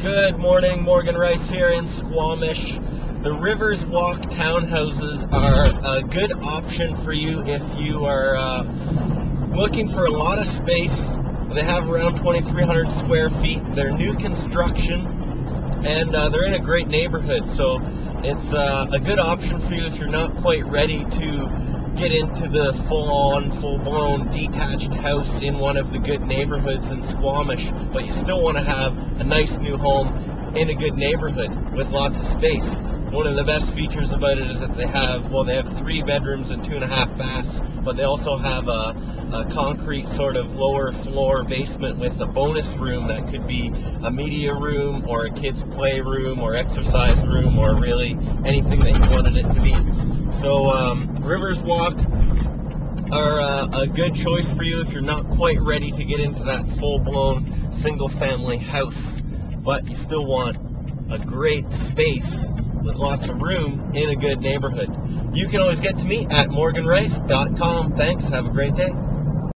Good morning, Morgan Rice here in Squamish. The Riverswalk townhouses are a good option for you if you are uh, looking for a lot of space. They have around 2,300 square feet. They're new construction and uh, they're in a great neighborhood. So it's uh, a good option for you if you're not quite ready to get into the full-on, full-blown detached house in one of the good neighborhoods in Squamish, but you still want to have a nice new home in a good neighborhood with lots of space. One of the best features about it is that they have, well, they have three bedrooms and two and a half baths, but they also have a, a concrete sort of lower floor basement with a bonus room that could be a media room or a kids' playroom or exercise room or really anything that you wanted it to be. Riverswalk are uh, a good choice for you if you're not quite ready to get into that full-blown single-family house, but you still want a great space with lots of room in a good neighborhood. You can always get to me at morganrice.com. Thanks. Have a great day.